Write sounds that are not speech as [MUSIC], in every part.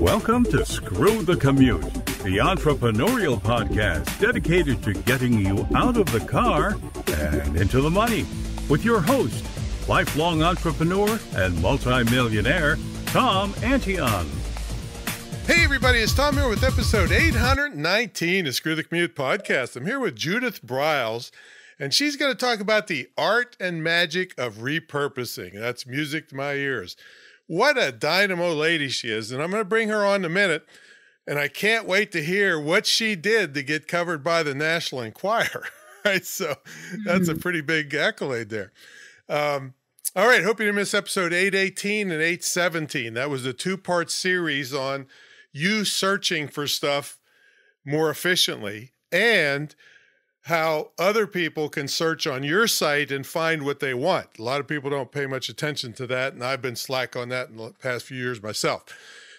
Welcome to Screw the Commute, the entrepreneurial podcast dedicated to getting you out of the car and into the money with your host, lifelong entrepreneur and multimillionaire, Tom Antion. Hey, everybody, it's Tom here with episode 819 of Screw the Commute podcast. I'm here with Judith Briles, and she's going to talk about the art and magic of repurposing. That's music to my ears. What a dynamo lady she is. And I'm going to bring her on in a minute. And I can't wait to hear what she did to get covered by the National Enquirer. [LAUGHS] right. So that's a mm-hmm. pretty big accolade there. Um, all right. Hope you didn't miss episode 818 and 817. That was a two part series on you searching for stuff more efficiently and how other people can search on your site and find what they want. A lot of people don't pay much attention to that, and I've been slack on that in the past few years myself.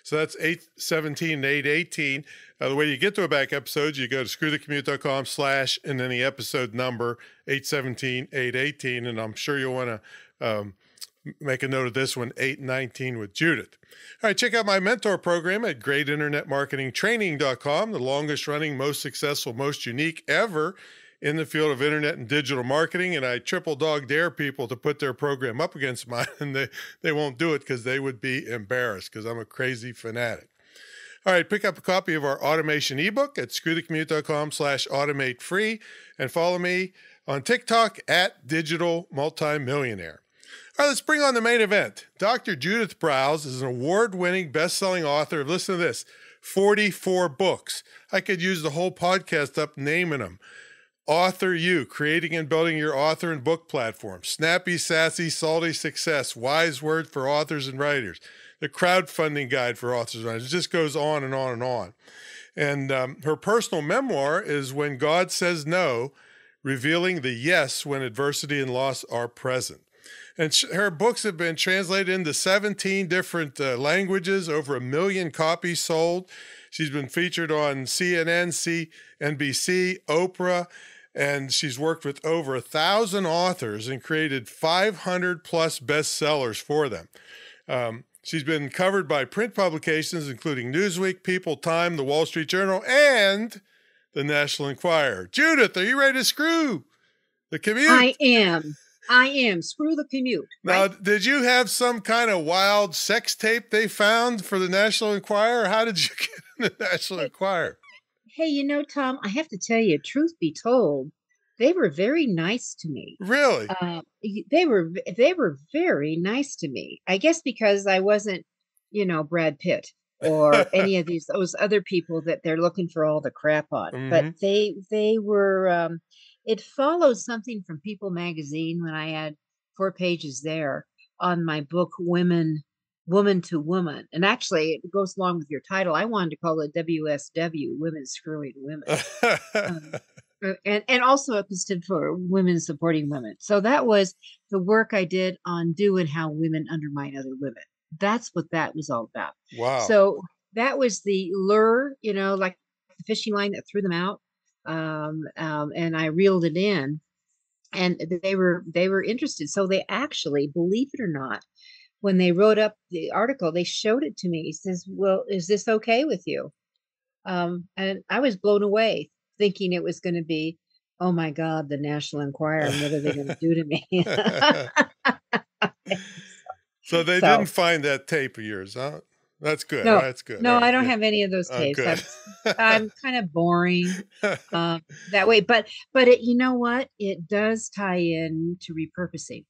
So that's 817 and 818. Uh, the way you get to a back episode, you go to screwthecommute.com slash and then the episode number 817, 818. And I'm sure you'll want to um, make a note of this one, 819 with Judith. All right, check out my mentor program at greatinternetmarketingtraining.com, the longest running, most successful, most unique ever in the field of internet and digital marketing. And I triple dog dare people to put their program up against mine, [LAUGHS] and they, they won't do it because they would be embarrassed because I'm a crazy fanatic. All right, pick up a copy of our automation ebook at screwthecommute.com slash automate free and follow me on TikTok at digital multimillionaire. All right, let's bring on the main event. Dr. Judith Briles is an award winning, best selling author. Of, listen to this 44 books. I could use the whole podcast up naming them. Author You, creating and building your author and book platform. Snappy, sassy, salty success, wise word for authors and writers. The crowdfunding guide for authors and writers. It just goes on and on and on. And um, her personal memoir is When God Says No, revealing the yes when adversity and loss are present. And her books have been translated into 17 different uh, languages, over a million copies sold. She's been featured on CNN, CNBC, Oprah, and she's worked with over a thousand authors and created 500 plus bestsellers for them. Um, she's been covered by print publications including Newsweek, People, Time, The Wall Street Journal, and the National Enquirer. Judith, are you ready to screw the commute? I am. I am. Screw the commute. Now, right? did you have some kind of wild sex tape they found for the National Enquirer? How did you [LAUGHS] get in the National Enquirer? Hey, you know, Tom, I have to tell you, truth be told, they were very nice to me. Really? Uh, they were they were very nice to me. I guess because I wasn't, you know, Brad Pitt or any of [LAUGHS] these those other people that they're looking for all the crap on. Mm-hmm. But they they were um, it follows something from People magazine when I had four pages there on my book Women Woman to Woman. And actually it goes along with your title. I wanted to call it WSW, Women Screwing Women. um, [LAUGHS] uh, and and also it stood for women supporting women. So that was the work I did on doing how women undermine other women. That's what that was all about. Wow. So that was the lure, you know, like the fishing line that threw them out um, um, and I reeled it in, and they were they were interested. So they actually, believe it or not, when they wrote up the article, they showed it to me. He says, "Well, is this okay with you?" Um, and I was blown away, thinking it was going to be, "Oh my God, the National Enquirer! What are they going to do to me?" [LAUGHS] [LAUGHS] so they so, didn't find that tape of yours, huh? That's good. No, that's good. No, I don't have any of those tapes. Oh, I'm [LAUGHS] kind of boring um, that way. But but it, you know what? It does tie in to repurposing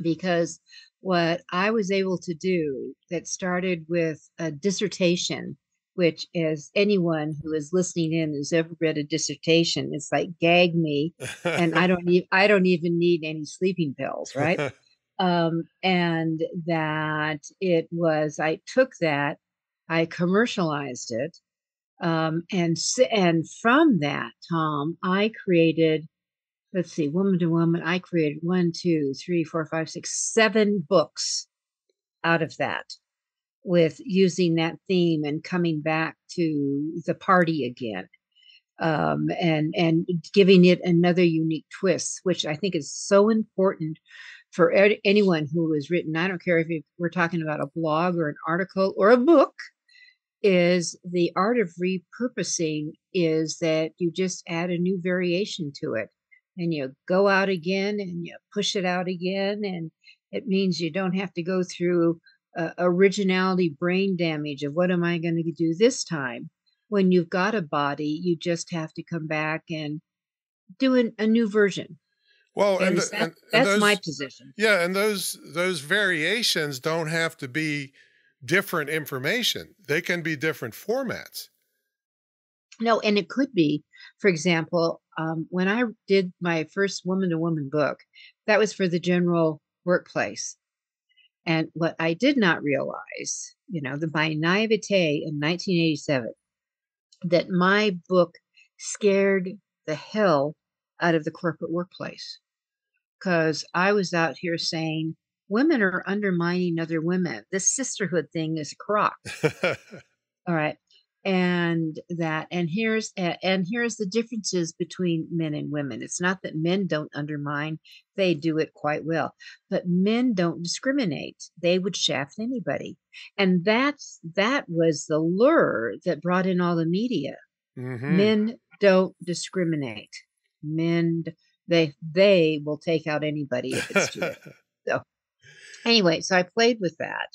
because what I was able to do that started with a dissertation, which as anyone who is listening in who's ever read a dissertation, it's like gag me, and I don't need [LAUGHS] I don't even need any sleeping pills, right? Um, and that it was I took that, I commercialized it, um, and and from that, Tom, I created. Let's see, woman to woman. I created one, two, three, four, five, six, seven books out of that with using that theme and coming back to the party again um, and and giving it another unique twist, which I think is so important for anyone who has written, I don't care if we're talking about a blog or an article or a book, is the art of repurposing is that you just add a new variation to it. And you go out again and you push it out again and it means you don't have to go through uh, originality brain damage of what am i going to do this time? When you've got a body you just have to come back and do an, a new version well and, that, and, and that's those, my position yeah and those those variations don't have to be different information they can be different formats no and it could be for example um, when I did my first woman to woman book, that was for the general workplace. And what I did not realize, you know, the, my naivete in 1987, that my book scared the hell out of the corporate workplace. Because I was out here saying, women are undermining other women. This sisterhood thing is a crock. [LAUGHS] All right and that and here's and here's the differences between men and women it's not that men don't undermine they do it quite well but men don't discriminate they would shaft anybody and that's that was the lure that brought in all the media mm-hmm. men don't discriminate men they they will take out anybody if it's too [LAUGHS] so anyway so i played with that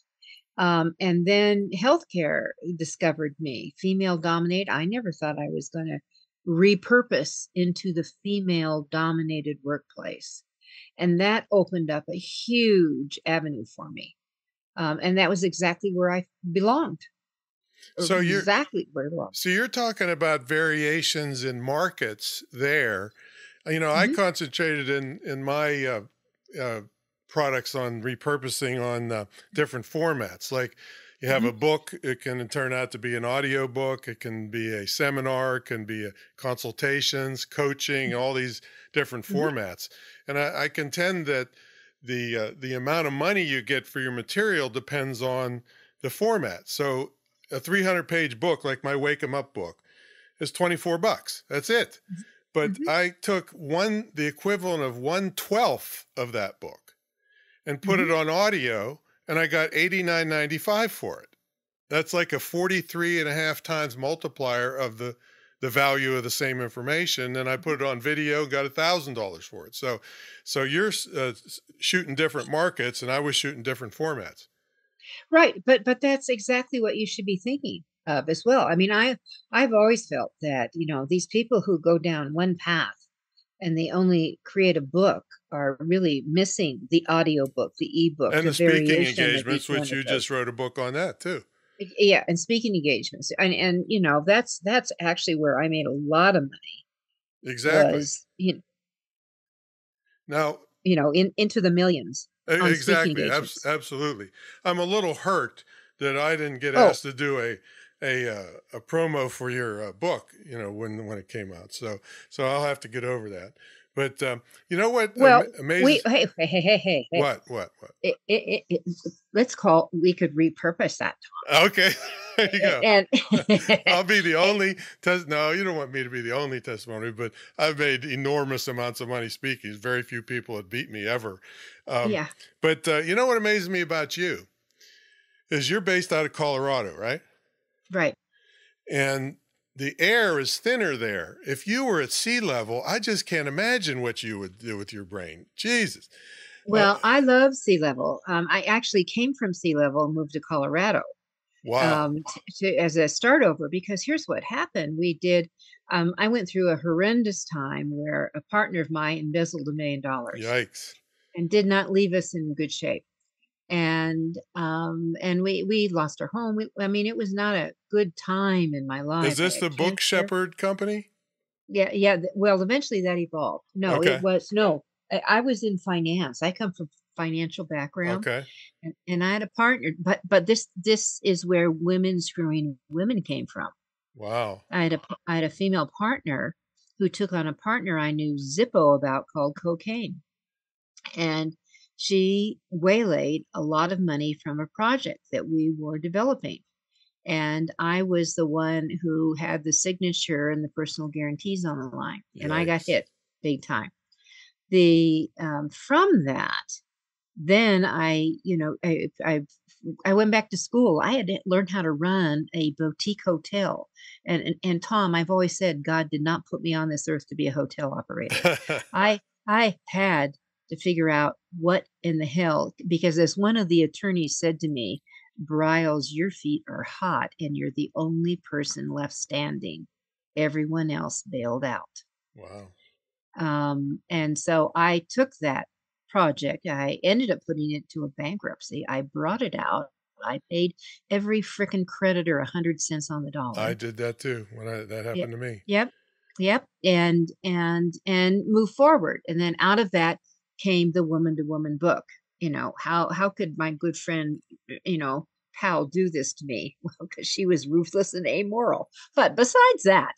um, and then healthcare discovered me, female dominate. I never thought I was going to repurpose into the female dominated workplace. And that opened up a huge avenue for me. Um, and that was exactly where I belonged. So you're exactly where I belonged. So you're talking about variations in markets there. You know, mm-hmm. I concentrated in in my uh, uh, products on repurposing on uh, different formats. Like you have mm-hmm. a book, it can turn out to be an audio book, it can be a seminar, it can be a consultations, coaching, mm-hmm. all these different mm-hmm. formats. And I, I, contend that the uh, the amount of money you get for your material depends on the format. So a 300 page book like my Wake 'em Up book is 24 bucks. That's it. Mm-hmm. But mm-hmm. I took one the equivalent of one twelfth of that book and put mm-hmm. it on audio and I got 89.95 for it. That's like a 43 and a half times multiplier of the the value of the same information and I put it on video got a thousand dollars for it. So so you're uh, shooting different markets and I was shooting different formats. Right, but but that's exactly what you should be thinking of as well. I mean, I I've always felt that, you know, these people who go down one path and they only create a book are really missing the audio book, the ebook, and the, the speaking engagements, which you just wrote a book on that too. Yeah, and speaking engagements, and and you know that's that's actually where I made a lot of money. Exactly. Was, you know, now you know in into the millions. Exactly, absolutely. I'm a little hurt that I didn't get oh. asked to do a a uh, a promo for your uh, book, you know, when when it came out. So so I'll have to get over that. But um, you know what? Well, amazing. We, hey, hey, hey, hey, hey. What? What? What? It, it, it, let's call. We could repurpose that. Okay, [LAUGHS] there you go. And [LAUGHS] I'll be the [LAUGHS] only. Tes- no, you don't want me to be the only testimony, but I've made enormous amounts of money speaking. Very few people have beat me ever. Um, yeah. But uh, you know what amazes me about you is you're based out of Colorado, right? Right. And the air is thinner there. If you were at sea level, I just can't imagine what you would do with your brain. Jesus. Well, uh, I love sea level. Um, I actually came from sea level and moved to Colorado. Wow. Um, to, to, as a start over, because here's what happened. We did, um, I went through a horrendous time where a partner of mine embezzled a million dollars. Yikes. And did not leave us in good shape and um and we we lost our home we, i mean it was not a good time in my life is this the book shepherd company? Yeah yeah well eventually that evolved. No okay. it was no I, I, was in finance i come from financial background okay. and, and i had a partner but but this this is where women screwing women came from. Wow. I had a i had a female partner who took on a partner i knew zippo about called cocaine and she waylaid a lot of money from a project that we were developing. And I was the one who had the signature and the personal guarantees on the line. And I got hit big time. The um, from that, then I, you know, I, I, I went back to school. I had learned how to run a boutique hotel. And, and, and Tom, I've always said God did not put me on this earth to be a hotel operator. [LAUGHS] I, I had to figure out what in the hell, because as one of the attorneys said to me, Briles, your feet are hot and you're the only person left standing. Everyone else bailed out. Wow. Um, and so I took that project. I ended up putting it to a bankruptcy. I brought it out. I paid every freaking creditor a hundred cents on the dollar. I did that too when I, that happened yep. to me. Yep. Yep. And, and, and move forward. And then out of that came the woman to woman book. You know, how, how could my good friend, you know, pal do this to me? [LAUGHS] Well, because she was ruthless and amoral. But besides that,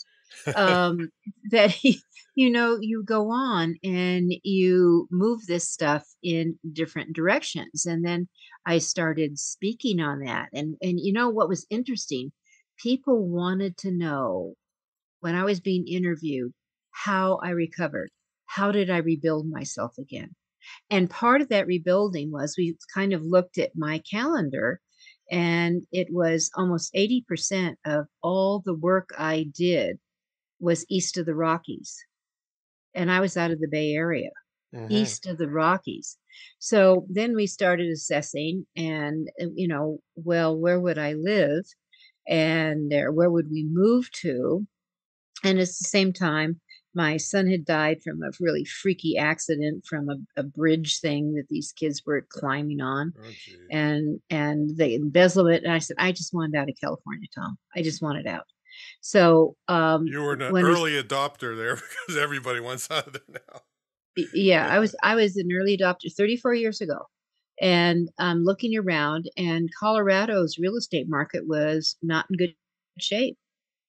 um, [LAUGHS] that he, you know, you go on and you move this stuff in different directions. And then I started speaking on that. And and you know what was interesting? People wanted to know when I was being interviewed how I recovered. How did I rebuild myself again? And part of that rebuilding was we kind of looked at my calendar and it was almost 80% of all the work I did was east of the Rockies. And I was out of the Bay Area, mm-hmm. east of the Rockies. So then we started assessing and, uh, you know, well, where would I live? And uh, where would we move to? And at the same time, my son had died from a really freaky accident from a, a bridge thing that these kids were climbing on oh, and and the embezzlement and i said i just wanted out of california tom i just wanted out so um, you were an early adopter there [LAUGHS] because everybody wants out of there now. yeah, I was [LAUGHS] I was an early adopter 34 years ago, and I'm looking around, and Colorado's real estate market was not in good shape.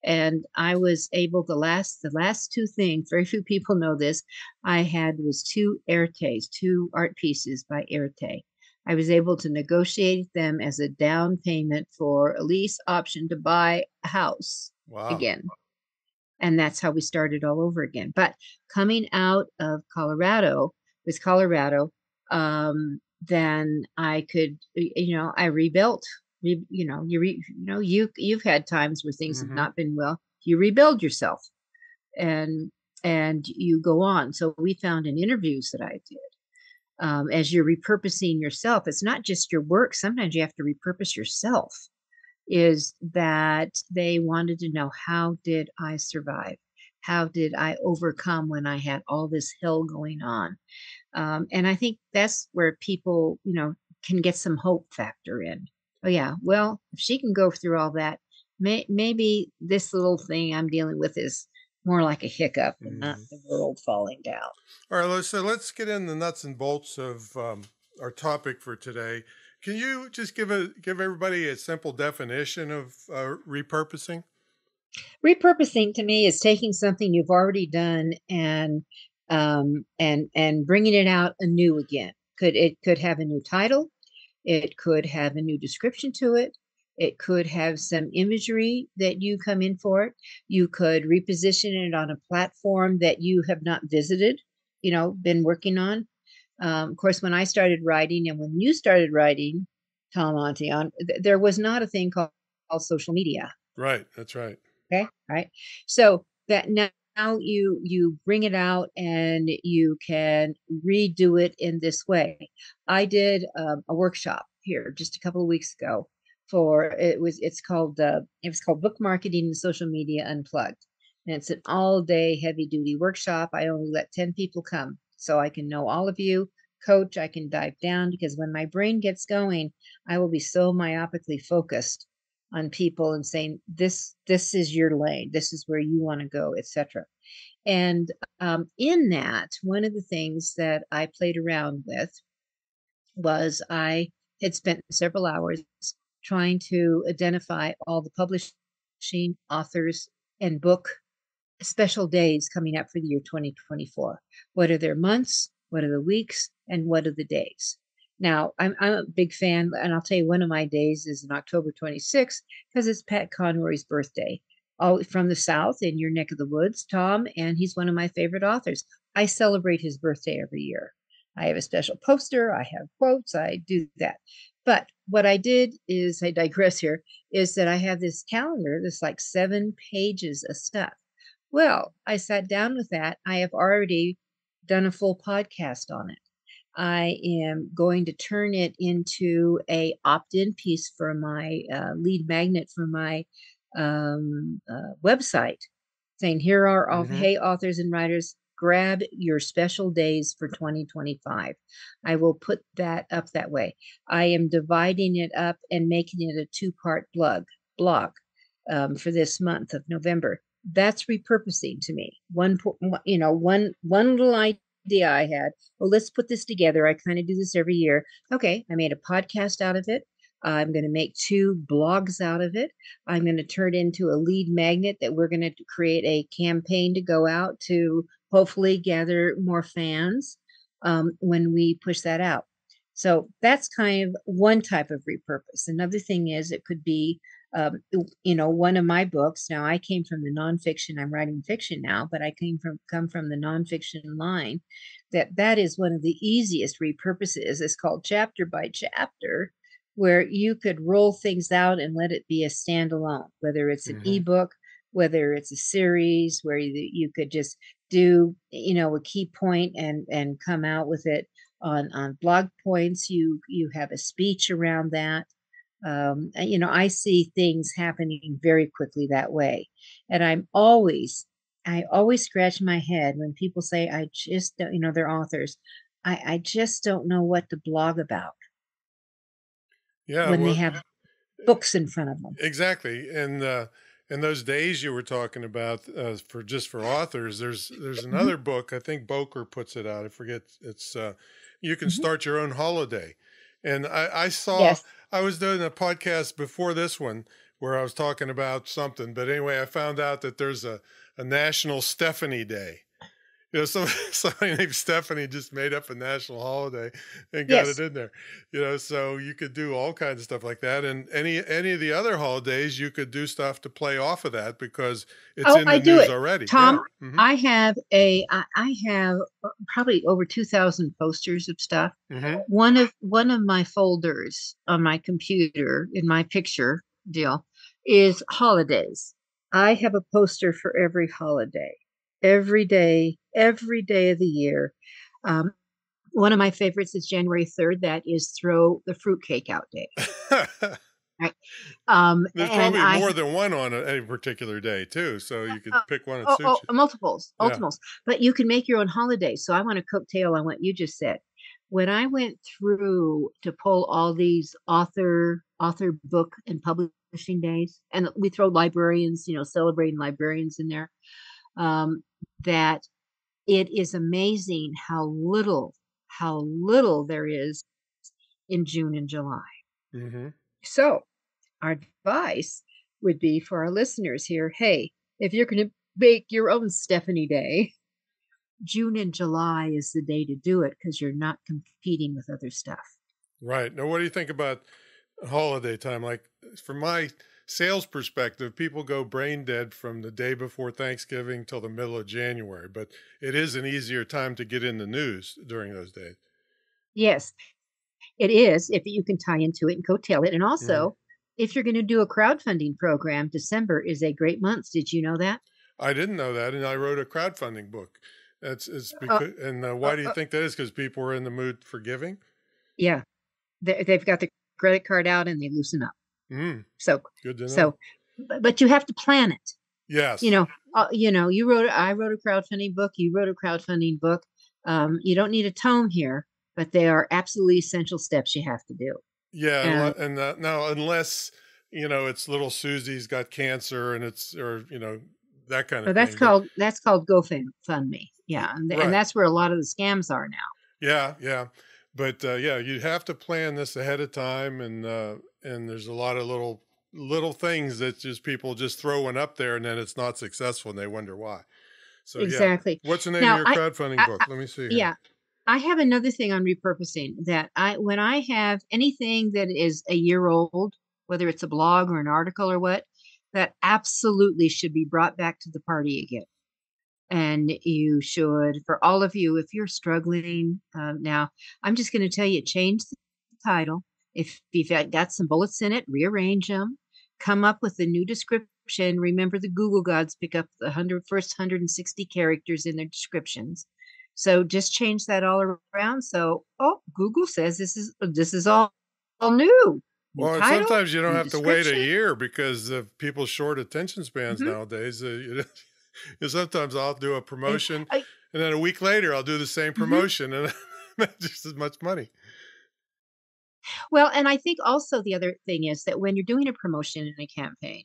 And I was able the last the last two things. Very few people know this. I had was two Ertés, two art pieces by Erté. I was able to negotiate them as a down payment for a lease option to buy a house wow. again. And that's how we started all over again. But coming out of Colorado, with Colorado, um, then I could, you know, I rebuilt. Re, you know, you re, you know, you you've had times where things mm-hmm. have not been well. You rebuild yourself, and and you go on. So we found in interviews that I did um, as you're repurposing yourself. It's not just your work. Sometimes you have to repurpose yourself is that they wanted to know how did I survive? How did I overcome when I had all this hell going on? Um, and I think that's where people, you know, can get some hope factor in. Oh, yeah, well, if she can go through all that, may, maybe this little thing I'm dealing with is more like a hiccup and mm. not mm-hmm. the world falling down. All right, so let's get in the nuts and bolts of um, our topic for today. Can you just give a give everybody a simple definition of uh, repurposing? Repurposing to me is taking something you've already done and um, and and bringing it out anew again. Could it could have a new title, it could have a new description to it. It could have some imagery that you come in for it. You could reposition it on a platform that you have not visited, you know, been working on. Um, of course, when I started writing and when you started writing, Tom Antion, th- there was not a thing called, called social media. Right. That's right. Okay. Right. So that now now you you bring it out and you can redo it in this way i did um, a workshop here just a couple of weeks ago for it was it's called uh, it was called book marketing and social media unplugged and it's an all day heavy duty workshop i only let 10 people come so I can know all of you. Coach, I can dive down because when my brain gets going, I will be so myopically focused on people and saying this this is your lane this is where you want to go etc and um, in that one of the things that i played around with was i had spent several hours trying to identify all the publishing authors and book special days coming up for the year 2024. What are their months? What are the weeks? And what are the days? Now, I'm, I'm a big fan, and I'll tell you one of my days is on October 26th because it's Pat Conroy's birthday. All from the South in your neck of the woods, Tom, and he's one of my favorite authors. I celebrate his birthday every year. I have a special poster, I have quotes, I do that. But what I did is, I digress here, is that I have this calendar that's like seven pages of stuff. Well, I sat down with that. I have already done a full podcast on it. I am going to turn it into a opt-in piece for my uh, lead magnet for my um, uh, website, saying here are all mm-hmm. hey authors and writers, grab your special days for 2025. I will put that up that way. I am dividing it up and making it a two-part blog blog um, for this month of November. That's repurposing to me. One, you know, one one little idea idea I had. Well, let's put this together. I kind of do this every year. Okay, I made a podcast out of it. I'm going to make two blogs out of it. I'm going to turn it into a lead magnet that we're going to create a campaign to go out to hopefully gather more fans um, when we push that out. So that's kind of one type of repurpose. Another thing is it could be um, you know, one of my books. Now, I came from the nonfiction. I'm writing fiction now, but I came from come from the nonfiction line. That that is one of the easiest repurposes. It's called chapter by chapter, where you could roll things out and let it be a standalone, whether it's an mm-hmm. ebook, whether it's a series, where you, you could just do you know a key point and and come out with it on on blog points. You you have a speech around that um, you know, I see things happening very quickly that way. And I'm always, I always scratch my head when people say, I just don't, you know, they're authors. I, I just don't know what to blog about. Yeah. When well, they have books in front of them. Exactly. And, uh, and those days you were talking about uh, for just for authors, there's there's mm-hmm. another book I think Bowker puts it out. I forget it's uh, you can mm-hmm. start your own holiday, and I, I saw yes. I was doing a podcast before this one where I was talking about something, but anyway, I found out that there's a, a National Stephanie Day. You know, some, [LAUGHS] somebody named Stephanie just made up a national holiday and got yes. it in there. You know, so you could do all kinds of stuff like that, and any any of the other holidays, you could do stuff to play off of that because it's oh, in the I news already. Tom, yeah. mm-hmm. I have a I have uh, probably over two thousand posters of stuff. Mm-hmm. One of one of my folders on my computer in my picture deal is holidays. I have a poster for every holiday every day, every day of the year. Um, one of my favorites is January 3rd. That is throw the fruitcake out day. [LAUGHS] right. Um, There's probably I, more than one on a, a, particular day too, so you could uh, pick one. Oh, oh, multiples, yeah. multiples. But you can make your own holiday. So I want to coattail on what you just said. When I went through to pull all these author author book and publishing days, and we throw librarians, you know, celebrating librarians in there um, that it is amazing how little, how little there is in June and July. Mm-hmm. So, our advice would be for our listeners here hey, if you're going to bake your own Stephanie Day, June and July is the day to do it because you're not competing with other stuff. Right. Now, what do you think about holiday time? Like, for my sales perspective, people go brain dead from the day before Thanksgiving till the middle of January, but it is an easier time to get in the news during those days. Yes, it is if you can tie into it and coattail it. And also, mm-hmm. if you're going to do a crowdfunding program, December is a great month. Did you know that? I didn't know that, and I wrote a crowdfunding book. That's it's uh, because, uh, and uh, why uh, do you uh think that is? Because people are in the mood for giving. Yeah, they, they've got the credit card out and they loosen up. Mm, so good to know. So, but you have to plan it. Yes. You know, uh, you know, you wrote. I wrote a crowdfunding book. You wrote a crowdfunding book. Um, you don't need a tome here, but they are absolutely essential steps you have to do. Yeah, um, and uh, now unless you know it's little Susie's got cancer and it's or you know that kind of. So that's thing. called that's called GoFundMe. Yeah, and, right. and that's where a lot of the scams are now. Yeah, yeah, but uh, yeah, you have to plan this ahead of time, and uh, and there's a lot of little little things that just people just throwing up there and then it's not successful and they wonder why. So exactly. Yeah. What's the name now, of your crowdfunding I, book? Let me see. Yeah. I have another thing on repurposing that I when I have anything that is a year old, whether it's a blog or an article or what, that absolutely should be brought back to the party again. and you should for all of you if you're struggling uh, now i'm just going to tell you change the title if you've got some bullets in it rearrange them come up with a new description remember the google gods pick up the 100 first 160 characters in their descriptions so just change that all around so oh google says this is this is all, all new well, title, sometimes you don't have to wait a year because of people's short attention spans mm-hmm. nowadays. Uh, [LAUGHS] sometimes I'll do a promotion, I, and then a week later I'll do the same mm-hmm. promotion, mm-hmm. and [LAUGHS] just as much money. Well, and I think also the other thing is that when you're doing a promotion in a campaign,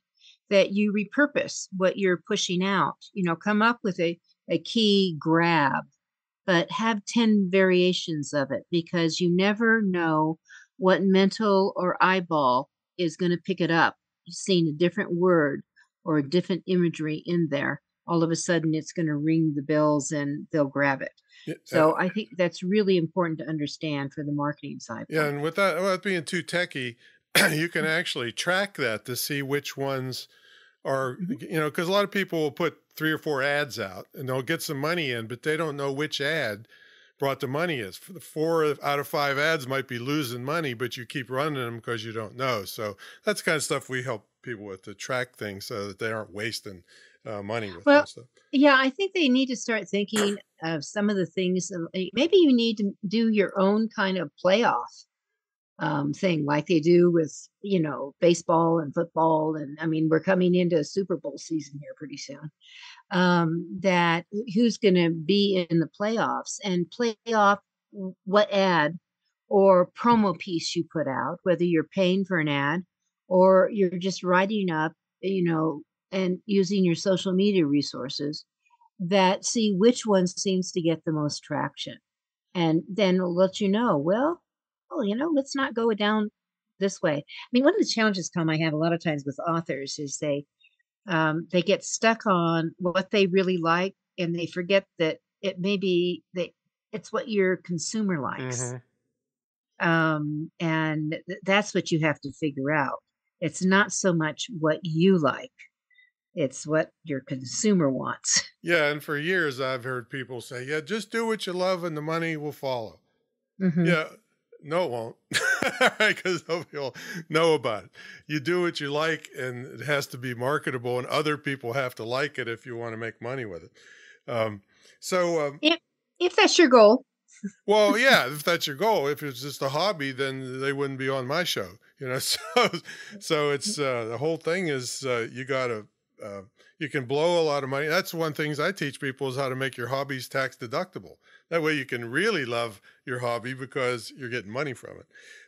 that you repurpose what you're pushing out. You know, come up with a, a key grab, but have 10 variations of it because you never know what mental or eyeball is going to pick it up. You've a different word or a different imagery in there all of a sudden it's going to ring the bells and they'll grab it. Yeah, so uh, I think that's really important to understand for the marketing side. Yeah, and without, without being too techy, [CLEARS THROAT] you can actually track that to see which ones are, mm-hmm. you know, because a lot of people will put three or four ads out and they'll get some money in, but they don't know which ad brought the money is. Four out of five ads might be losing money, but you keep running them because you don't know. So that's kind of stuff we help people with to track things so that they aren't wasting uh, money with well. Yeah, I think they need to start thinking of some of the things. Maybe you need to do your own kind of playoff um, thing, like they do with you know baseball and football. And I mean, we're coming into a Super Bowl season here pretty soon. Um, that who's going to be in the playoffs and play off what ad or promo piece you put out, whether you're paying for an ad or you're just writing up, you know, and using your social media resources that see which one seems to get the most traction and then let you know well oh you know let's not go down this way. I mean one of the challenges tom i have a lot of times with authors is they um, they get stuck on what they really like and they forget that it may be that it's what your consumer likes. Mm-hmm. um, and th- that's what you have to figure out. It's not so much what you like it's what your consumer wants. [LAUGHS] Yeah, and for years I've heard people say, "Yeah, just do what you love, and the money will follow." Mm-hmm. Yeah, no, it won't, [LAUGHS] because nobody will know about it. You do what you like, and it has to be marketable, and other people have to like it if you want to make money with it. Um, so, um, if if that's your goal. well, [LAUGHS] yeah, if that's your goal, if it's just a hobby, then they wouldn't be on my show, you know. So, so it's uh, the whole thing is uh, you got to uh, you can blow a lot of money. That's one things I teach people is how to make your hobbies tax deductible. That way you can really love your hobby because you're getting money from it.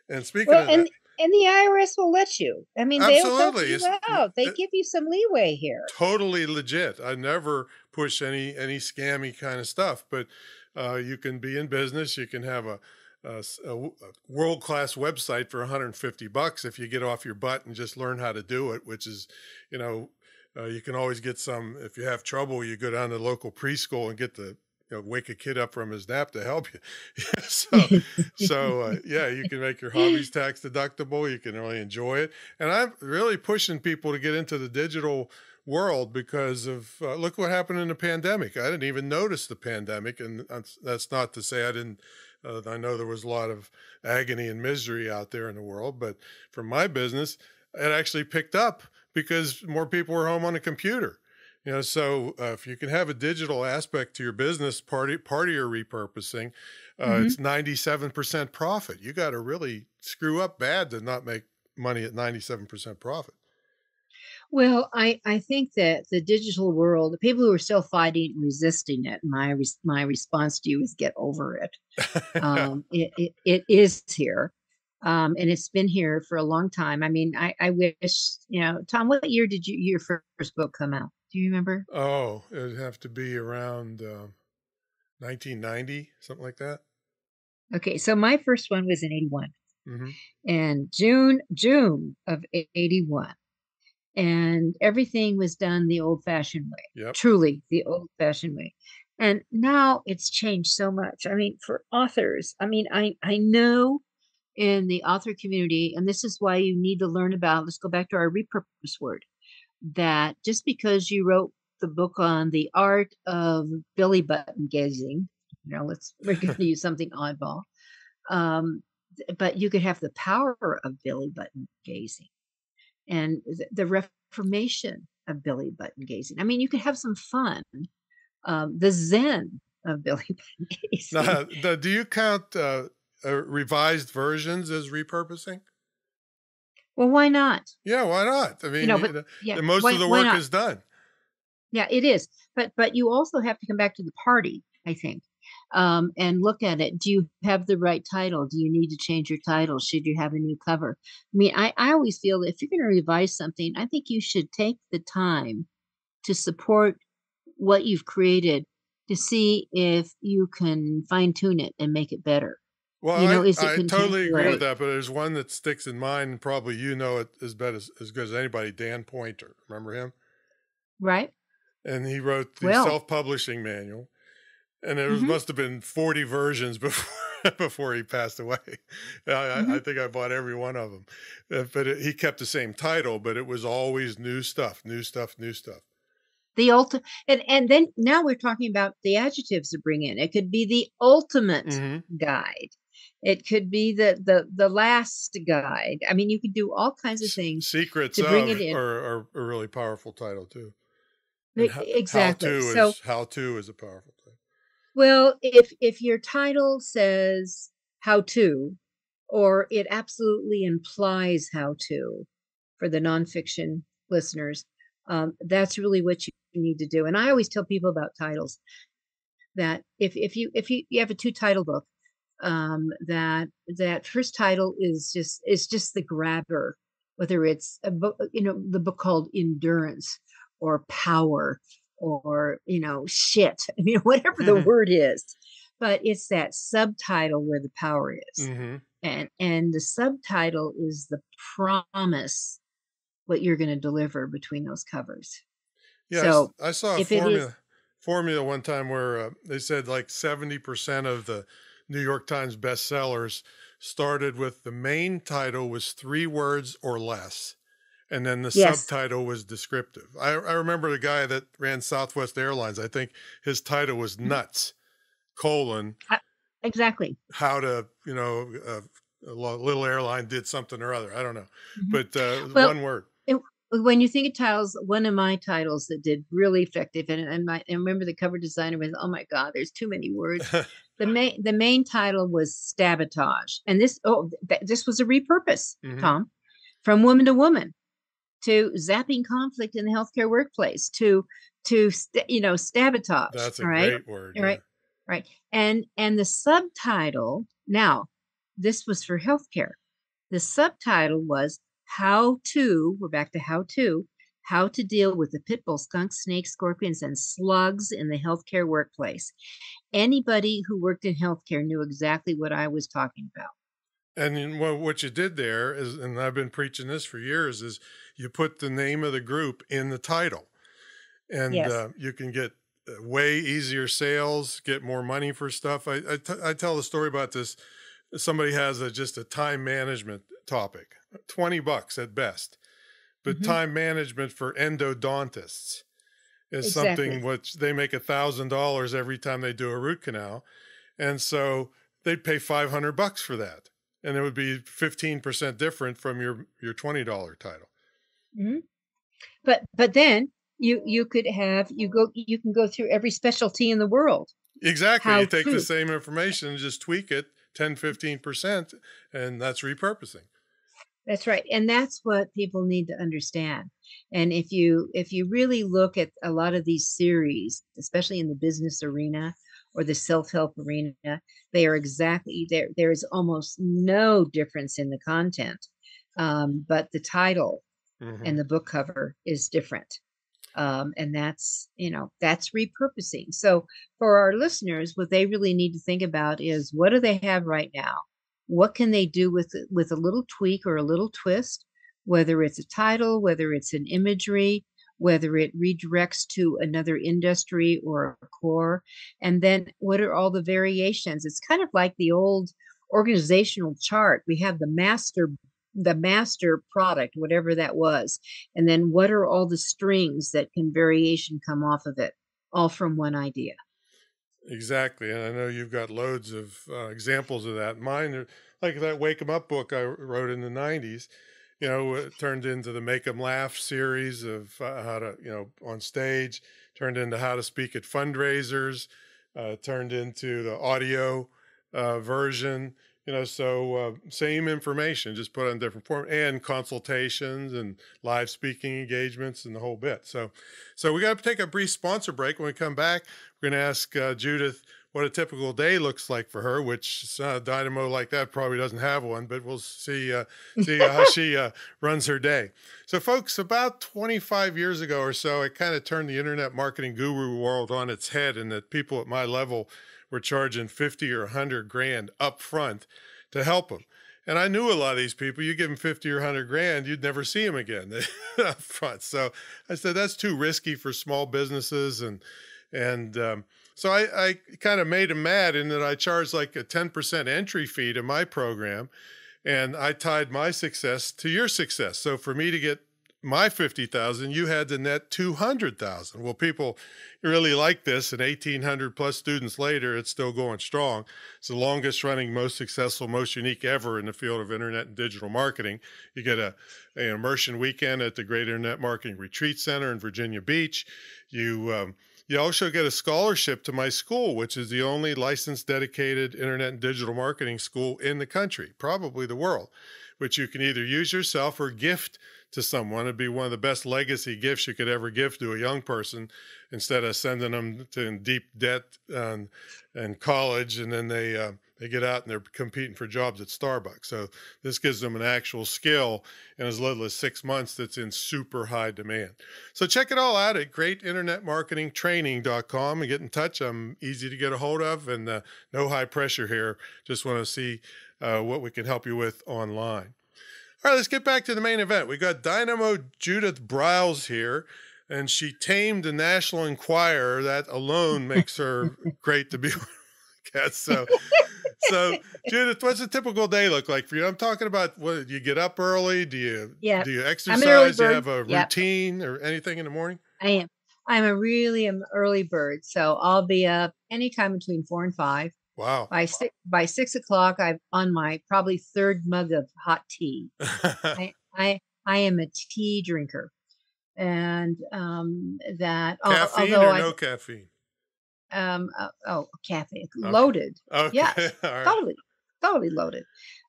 And speaking well, of and, that, and the IRS will let you. I mean, absolutely. they'll help you out. They it, give you some leeway here. Totally legit. I never push any any scammy kind of stuff, but uh, you can be in business. You can have a a, a world class website for 150 bucks if you get off your butt and just learn how to do it, which is, you know, uh, you can always get some if you have trouble. You go down to the local preschool and get the you know, wake a kid up from his nap to help you. [LAUGHS] so, so uh, yeah, you can make your hobbies tax deductible. You can really enjoy it, and I'm really pushing people to get into the digital world because of uh, look what happened in the pandemic. I didn't even notice the pandemic, and that's not to say I didn't. Uh, I know there was a lot of agony and misery out there in the world, but for my business, it actually picked up because more people were home on a computer. You know, so uh, if you can have a digital aspect to your business, part of, part of your repurposing, uh, mm-hmm. it's ninety seven percent profit. You got to really screw up bad to not make money at ninety seven percent profit. Well, I, I think that the digital world, the people who are still fighting and resisting it, my my response to you is get over it. [LAUGHS] Um, it, it, it is here um, and it's been here for a long time. I mean, I, I wish you know, Tom. What year did you your first book come out? Do you remember? Oh, it'd have to be around uh, 1990, something like that. Okay, so my first one was in 81, mm-hmm. and June June of 81, and everything was done the old-fashioned way. Yep. Truly, the old-fashioned way. And now it's changed so much. I mean, for authors, I mean, I I know in the author community, and this is why you need to learn about, let's go back to our repurpose word, that just because you wrote the book on the art of belly button gazing. You know, let's we're going [LAUGHS] to use something oddball. Um, but you could have the power of belly button gazing and the, reformation of belly button gazing. I mean, you could have some fun. Um, the Zen of Billy button gazing. Do you count uh, uh, revised versions as repurposing? Well, why not? Yeah, why not? I mean, you know, but, yeah, most why, of the work is done. Yeah, it is. But but you also have to come back to the party, I think, um, and look at it. Do you have the right title? Do you need to change your title? Should you have a new cover? I mean, I, I always feel that if you're going to revise something, I think you should take the time to support what you've created to see if you can fine tune it and make it better. Well, you know, I, I totally agree with that, but there's one that sticks in mind, and probably you know it as bad as, as good as anybody. Dan Poynter, remember him? Right. And he wrote the well, self-publishing manual, and it mm-hmm. must have been 40 versions [LAUGHS] before before he passed away. I, mm-hmm. I, think I bought every one of them, uh, but it, he kept the same title, but it was always new stuff, new stuff, new stuff the ultimate and and then now we're talking about the adjectives to bring in it could be the ultimate mm-hmm. guide it could be the the the last guide. I mean, you could do all kinds of things. Secrets to bring it in. Are, are a really powerful title too. exactly. How to so, is how to is a powerful title. Well, if if your title says how to, or it absolutely implies how to, for the nonfiction listeners, um, that's really what you need to do. And I always tell people about titles that if if you if you, you have a two title book um, that that first title is just is just the grabber, whether it's a book, you know, the book called Endurance or Power or you know shit. [LAUGHS] I mean, whatever the [LAUGHS] word is, but it's that subtitle where the power is, mm-hmm. and and the subtitle is the promise what you're going to deliver between those covers. Yeah, so I, I saw a formula formula one time where uh, they said like 70% of the New York Times bestsellers started with the main title was three words or less. And then the yes. subtitle was descriptive. I, I remember the guy that ran Southwest Airlines. I think his title was mm-hmm. Nuts, colon. exactly. How to, you know, uh, a little airline did something or other. I don't know. Mm-hmm. But uh, well, one word. It, when you think of titles, one of my titles that did really effective, and, and my and remember the cover designer was, oh my god, there's too many words. [LAUGHS] the main the main title was Stabotage, and this oh th- this was a repurpose, mm-hmm. Tom, from woman to woman, to zapping conflict in the healthcare workplace, to to st- you know Stabotage. That's a right? great word. Yeah. Right, right, and and the subtitle now, this was for healthcare. The subtitle was how to, we're back to how to, how to deal with the pit bull, skunks, snakes, scorpions, and slugs in the healthcare workplace. Anybody who worked in healthcare knew exactly what I was talking about. And what you did there is, and I've been preaching this for years, is you put the name of the group in the title, and yes. uh, you can get uh, way easier sales, get more money for stuff. I, I, t- I tell the story about this. Somebody has a, just a time management topic, 20 bucks at best. But mm-hmm. time management for endodontists is exactly. something which they make a thousand dollars every time they do a root canal. And so they'd pay 500 bucks for that. And it would be 15% different from your, your $20 title. Mm-hmm. But, but then you, you could have, you go, you can go through every specialty in the world. Exactly. How you take to. the same information and just tweak it 10, 15%, and that's repurposing. That's right. And that's what people need to understand. And if you if you really look at a lot of these series, especially in the business arena or the self-help arena, they are exactly there there is almost no difference in the content. Um, but the title mm-hmm. and the book cover is different. Um, and that's you know that's repurposing so for our listeners what they really need to think about is what do they have right now what can they do with with a little tweak or a little twist whether it's a title whether it's an imagery whether it redirects to another industry or a core. And then what are all the variations? It's kind of like the old organizational chart. We have the master the master product, whatever that was, and then what are all the strings that can variation come off of it, all from one idea. Exactly, and I know you've got loads of uh, examples of that. Mine, like that "Wake 'Em Up" book I wrote in the '90s. You know, it turned into the "Make 'Em Laugh" series of uh, how to, you know, on stage. Turned into how to speak at fundraisers. Uh, turned into the audio uh, version you know so uh, same information just put on different form and consultations and live speaking engagements and the whole bit. So so we got to take a brief sponsor break. When we come back we're going to ask uh, judith what a typical day looks like for her which uh, dynamo like that probably doesn't have one but we'll see uh, see how she uh, runs her day. So folks about 25 years ago or so it kind of turned the internet marketing guru world on its head and that people at my level were charging 50 or 100 grand up front to help them. And I knew a lot of these people. You give them 50 or 100 grand, you'd never see them again [LAUGHS] up front. So I said, that's too risky for small businesses. And, and, um, so I, I kind of made them mad in that I charged like a 10% entry fee to my program and I tied my success to your success. So for me to get my 50,000, you had to net 200,000. Well, people really like this, and 1,800 plus students later, it's still going strong. It's the longest running, most successful, most unique ever in the field of internet and digital marketing. You get a, an immersion weekend at the Great Internet Marketing Retreat Center in Virginia Beach. You um, you also get a scholarship to my school, which is the only licensed dedicated internet and digital marketing school in the country, probably the world, which you can either use yourself or gift to someone. It'd be one of the best legacy gifts you could ever give to a young person instead of sending them to deep debt and, and college and then they uh, they get out and they're competing for jobs at Starbucks. So this gives them an actual skill in as little as six months that's in super high demand. So check it all out at greatinternetmarketingtraining.com and get in touch. I'm easy to get a hold of and uh, no high pressure here. Just want to see uh, what we can help you with online. All right, let's get back to the main event. We got Dynamo Judith Briles here, and she tamed the National Enquirer. That alone [LAUGHS] makes her great to be [LAUGHS] guest. So, so Judith, what's a typical day look like for you? I'm talking about what do you get up early? Do you yeah. do you exercise? Do you have a routine yep. or anything in the morning? I am. I'm a really an early bird, so I'll be up anytime between four and five. Wow. By six by six o'clock, I'm on my probably third mug of hot tea. [LAUGHS] I, I I am a tea drinker, and um, that caffeine or I, no caffeine. Um. Uh, oh, caffeine okay. loaded. Okay. Yeah. [LAUGHS] right. Totally. Totally loaded.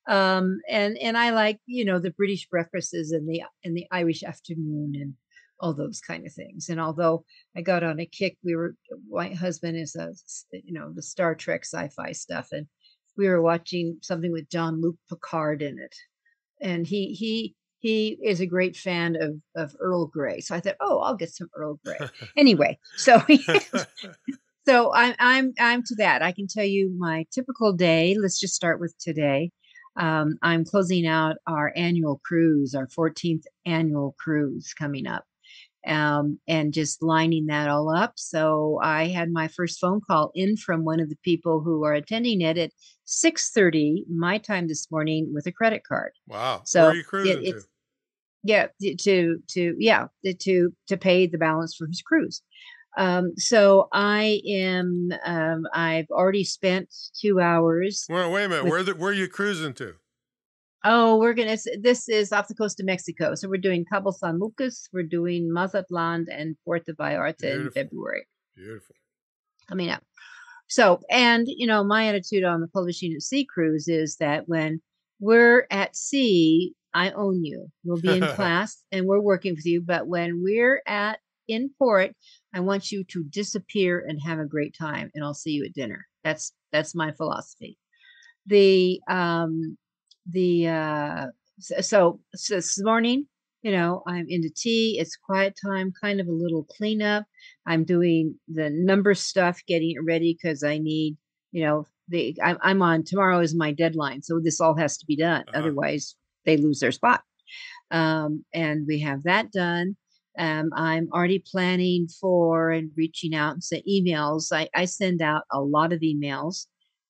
Um. And and I like you know the British breakfasts and the and the Irish afternoon and all those kind of things. And although I got on a kick, we were my husband is a you know the Star Trek sci-fi stuff, and we were watching something with Jean-Luc Picard in it, and he he he is a great fan of of Earl Grey. So I thought, oh, I'll get some Earl Grey. [LAUGHS] anyway, so [LAUGHS] so I'm I'm I'm to that. I can tell you my typical day. Let's just start with today. Um, I'm closing out our annual cruise, our 14th annual cruise coming up um, and just lining that all up. So I had my first phone call in from one of the people who are attending it at 6:30 my time this morning with a credit card. Wow! So Where are you cruising it, to? Yeah, to to yeah to to pay the balance for his cruise. Um, so I am. Um, I've already spent two hours. Well, wait a minute. With, where the, where are you cruising to? Oh, we're gonna. This is off the coast of Mexico, so we're doing Cabo San Lucas, we're doing Mazatlan and Puerto Vallarta Beautiful. in February. Beautiful. Coming up. So, and you know, my attitude on the Publishing at Sea cruise is that when we're at sea, I own you. We'll be in [LAUGHS] class and we're working with you. But when we're at in port, I want you to disappear and have a great time, and I'll see you at dinner. That's that's my philosophy. The um the uh so, so this morning you know i'm into tea it's quiet time kind of a little cleanup. I'm doing the number stuff getting it ready because i need you know the I'm, I'm on tomorrow is my deadline so this all has to be done uh-huh. otherwise they lose their spot. Um, and we have that done. Um, i'm already planning for and reaching out and send emails. I, I send out a lot of emails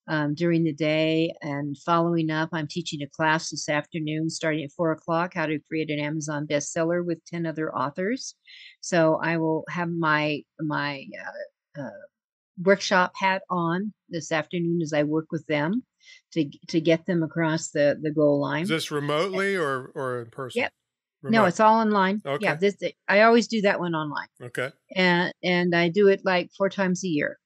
um, during the day and following up. I'm teaching a class this afternoon starting at four o'clock how to create an Amazon bestseller with 10 other authors. So I will have my, my, uh, uh, workshop hat on this afternoon as I work with them to to get them across the the goal line. Is this remotely or or in person? Yep. Remote. No, it's all online. Okay. Yeah, this I always do that one online. Okay. And and I do it like four times a year.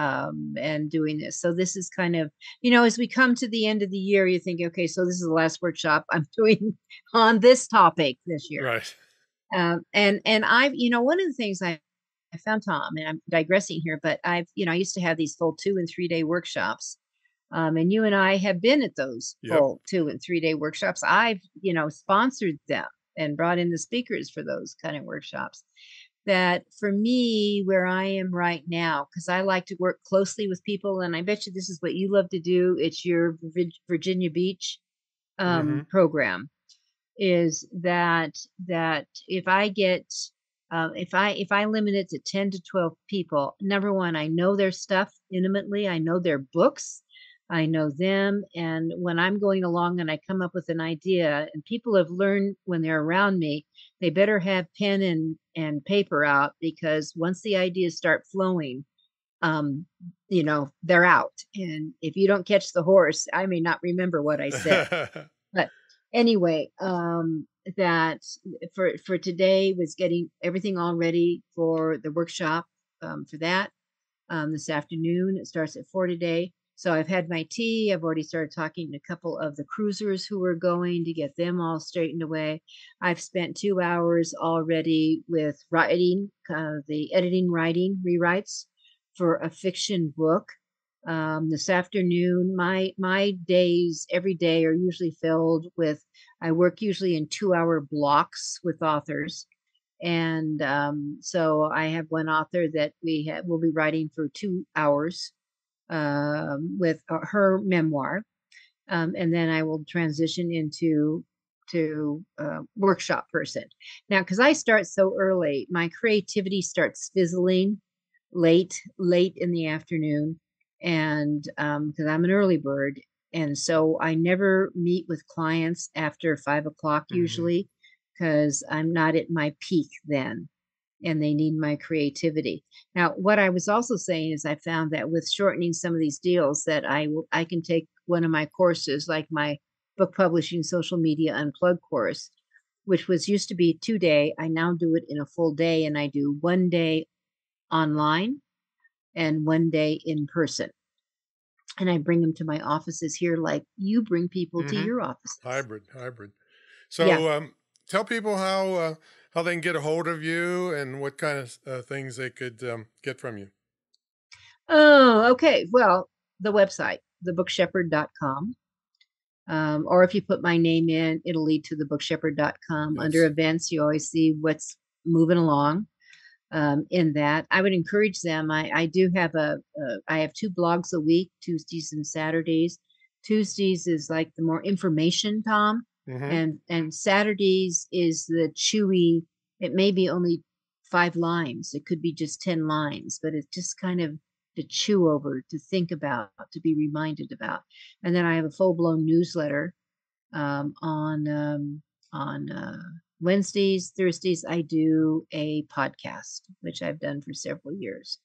Um, and doing this. So this is kind of, you know, as we come to the end of the year, you think, okay, so this is the last workshop I'm [LAUGHS] doing on this topic this year. Right. Um, and and I've, you know, one of the things I I found Tom, and I'm digressing here, but I've, you know, I used to have these full two and three day workshops. Um, and you and I have been at those yep. full two and three day workshops. I've, you know, sponsored them and brought in the speakers for those kind of workshops. That for me, where I am right now, because I like to work closely with people, and I bet you this is what you love to do. It's your Virginia Beach um, mm-hmm. program. Is that that if I get uh, if I if I limit it to ten to twelve people, number one, I know their stuff intimately. I know their books. I know them. And when I'm going along and I come up with an idea, and people have learned when they're around me, they better have pen and, and paper out because once the ideas start flowing, um, you know, they're out. And if you don't catch the horse, I may not remember what I said. [LAUGHS] but anyway, um, that for for today was getting everything all ready for the workshop um, for that um, this afternoon. It starts at four today. So I've had my tea. I've already started talking to a couple of the cruisers who are going to get them all straightened away. I've spent two hours already with writing, uh, the editing, writing rewrites for a fiction book. Um, this afternoon, my my days every day are usually filled with. I work usually in two hour blocks with authors, and um, so I have one author that we have, will be writing for two hours um, with uh, her memoir, um, and then I will transition into to uh, workshop person. Now, because I start so early, my creativity starts fizzling late, late in the afternoon, and because um, I'm an early bird, and so I never meet with clients after five o'clock mm-hmm. usually, because I'm not at my peak then and they need my creativity. Now, what I was also saying is I found that with shortening some of these deals that I I can take one of my courses like my book publishing social media unplugged course, which was used to be 2 day, I now do it in a full day and I do one day online and one day in person. And I bring them to my offices here like you bring people mm-hmm. to your offices. Hybrid, hybrid. So yeah. um, tell people how uh, how they can get a hold of you and what kind of uh, things they could um, get from you. Oh, okay. Well, the website, thebookshepherd.com. Um, or if you put my name in, it'll lead to thebookshepherd.com. Yes. Under events, you always see what's moving along um, in that. I would encourage them. I, I do have a, a, I have two blogs a week, Tuesdays and Saturdays. Tuesdays is like the more information, Tom. Mm-hmm. And and Saturdays is the chewy. It may be only five lines. It could be just ten lines, but it's just kind of to chew over, to think about, to be reminded about. And then I have a full blown newsletter um, on um, on uh, Wednesdays, Thursdays. I do a podcast, which I've done for several years.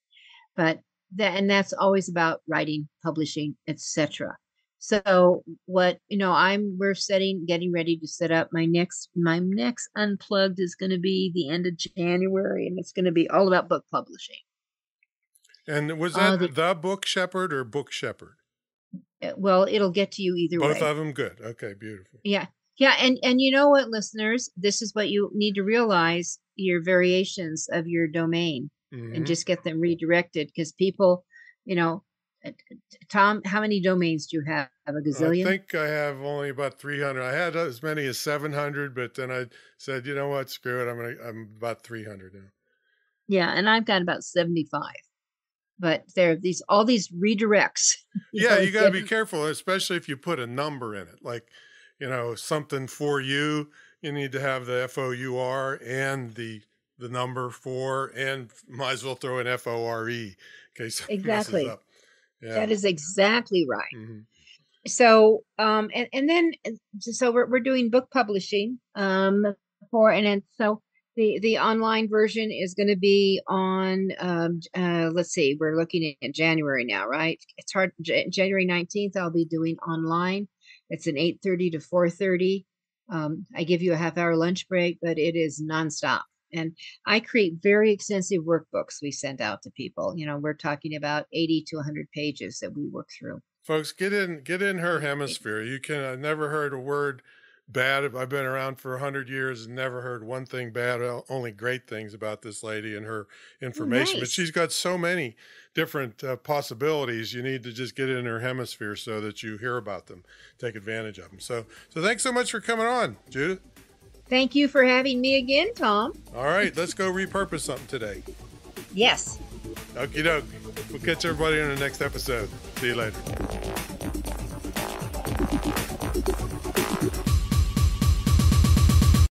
But that and that's always about writing, publishing, etc. So what you know, I'm we're setting, getting ready to set up my next my next unplugged is going to be the end of January, and it's going to be all about book publishing. And was uh, that uh, the, the, Book Shepherd or Book Shepherd? Eh, well, it'll get to you either Both way. Both of them good. Okay, beautiful. Yeah. Yeah, and and you know what listeners, this is what you need to realize your variations of your domain mm-hmm. and just get them redirected because people, you know, Tom, how many domains do you have? a gazillion? I think I have only about 300. I had as many as 700, but then I said, you know what, screw it. I'm gonna, I'm about 300 now. Yeah, and I've got about 75. But there are these all these redirects. [LAUGHS] You yeah, you got to be careful, especially if you put a number in it, like you know something for you. You need to have the F O U R and the the number for, and might as well throw an F O R E in case [LAUGHS] exactly. Yeah. That is exactly right. Mm-hmm. So, um, and, and then, uh, so we're, we're doing book publishing, um, for, and then, so the, the online version is going to be on, um, uh, let's see, we're looking at January now, right? It's hard. J- January 19th, I'll be doing online. It's an 8.30 to 4.30. Um, I give you a half hour lunch break, but it is nonstop. And I create very extensive workbooks we send out to people. You know, we're talking about 80 to 100 pages that we work through. Folks, get in get in her hemisphere. You can I've never heard a word bad. I've been around for 100 years and never heard one thing bad, only great things about this lady and her oh, information. Nice. But she's got so many different uh, possibilities. You need to just get in her hemisphere so that you hear about them, take advantage of them. So, so thanks so much for coming on, Judith. Thank you for having me again, Tom. All right, let's go repurpose something today. Yes. Okie doke. We'll catch everybody on the next episode. See you later.